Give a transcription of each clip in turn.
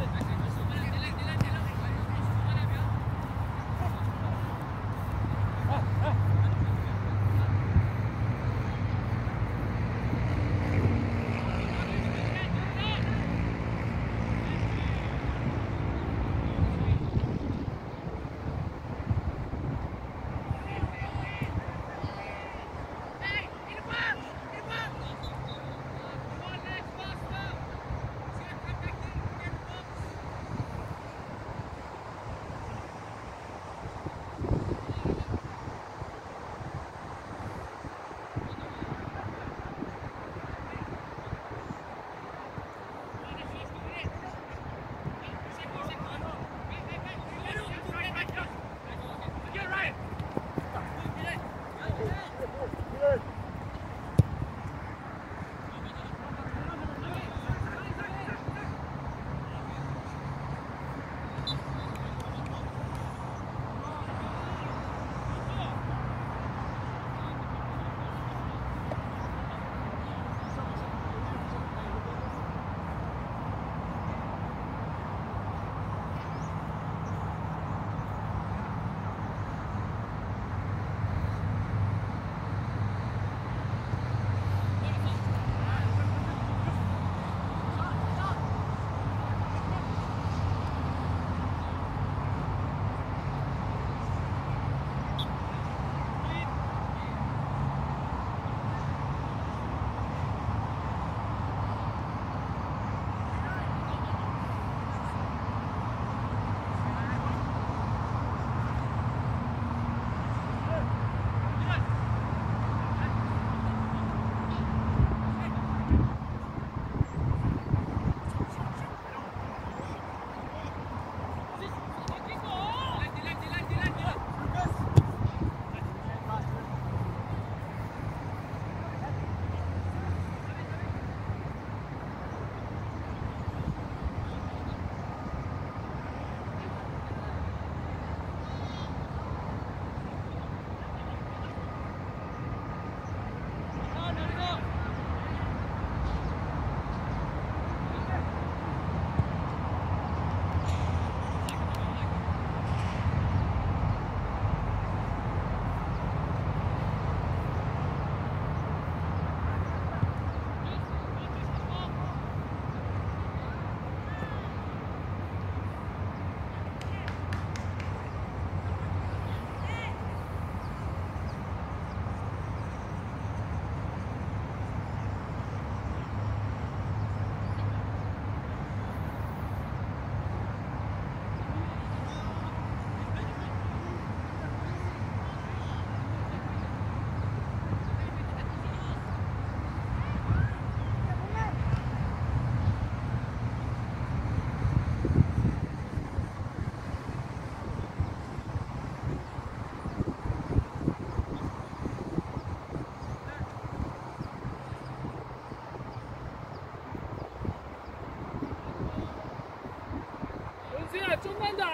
it. 中间。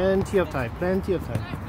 Plenty of time. Plenty of time.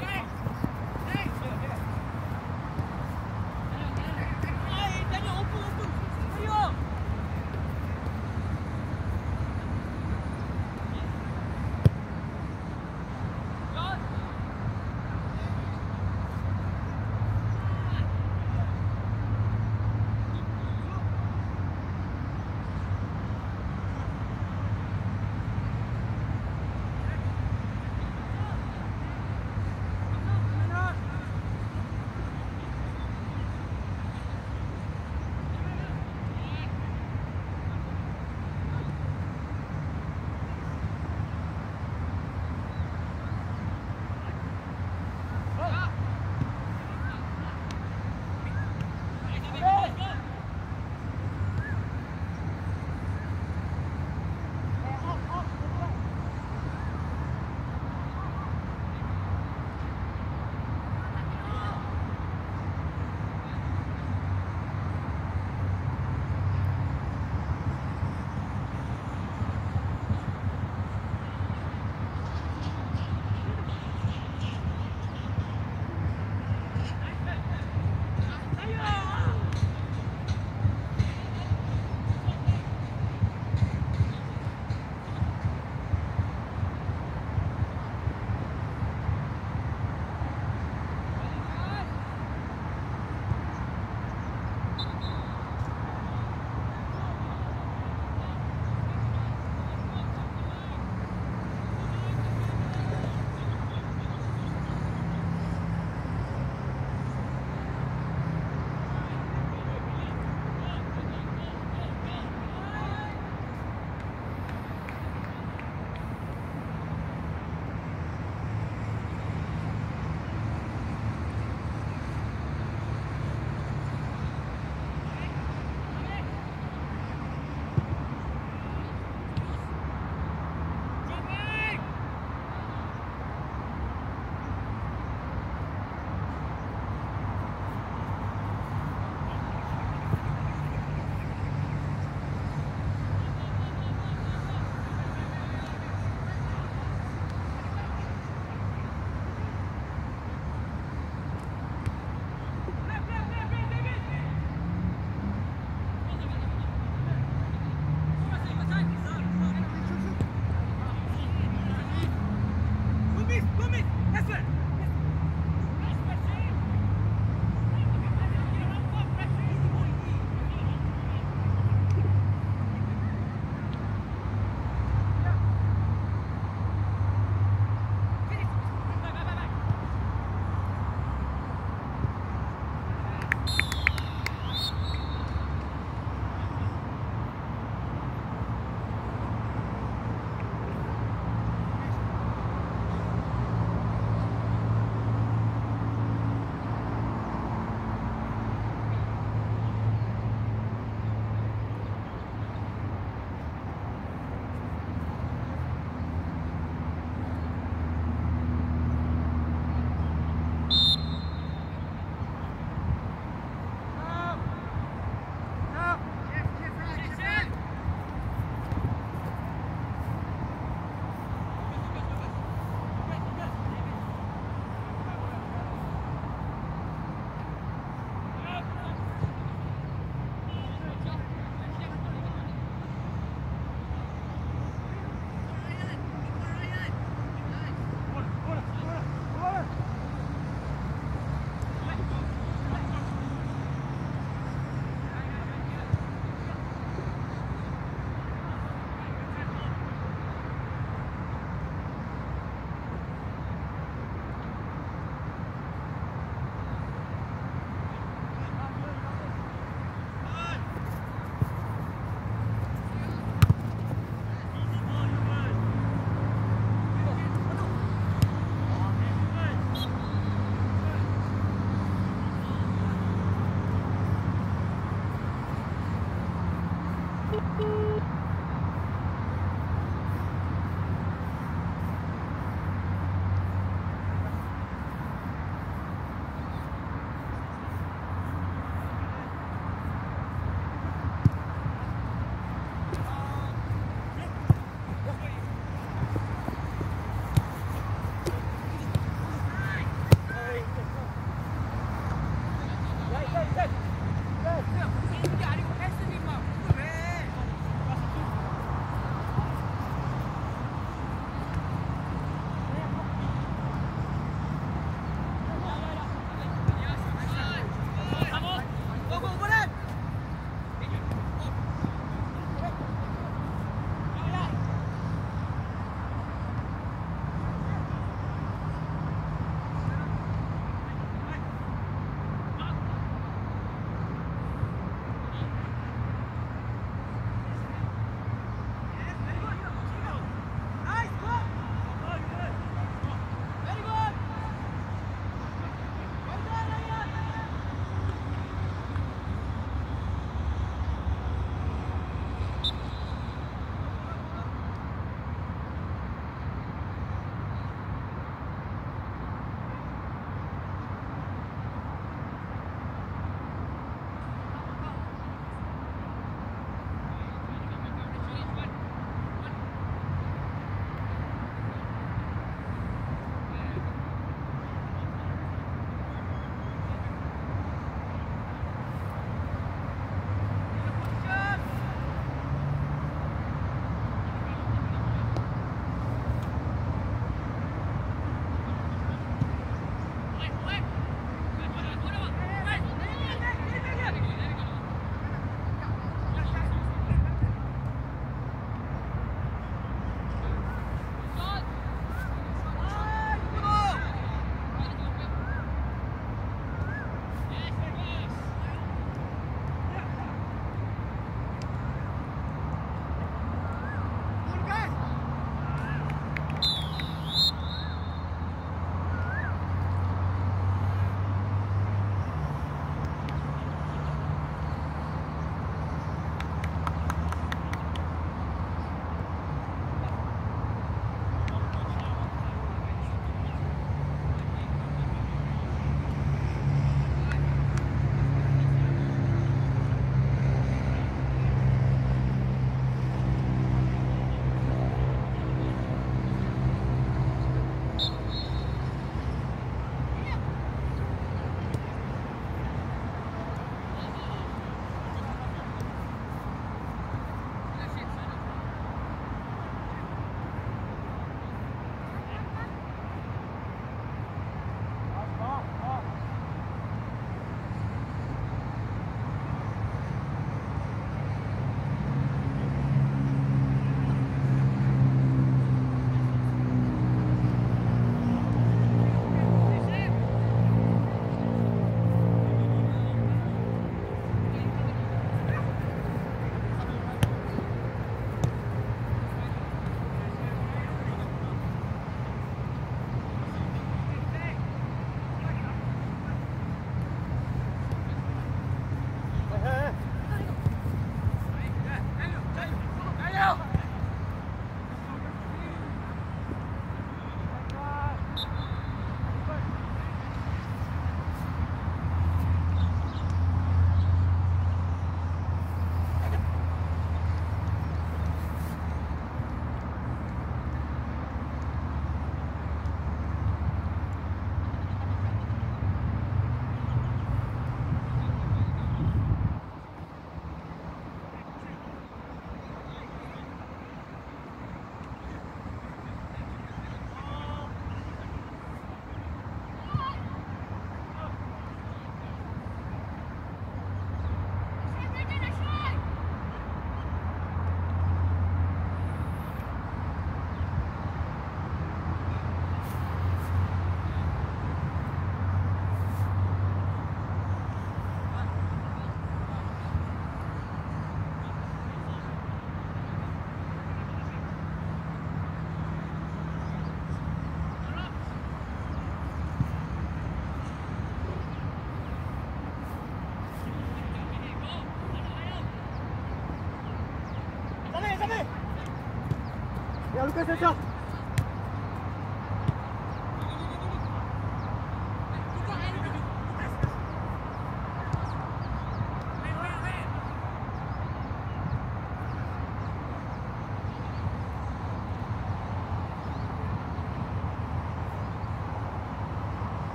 歩かせましょう。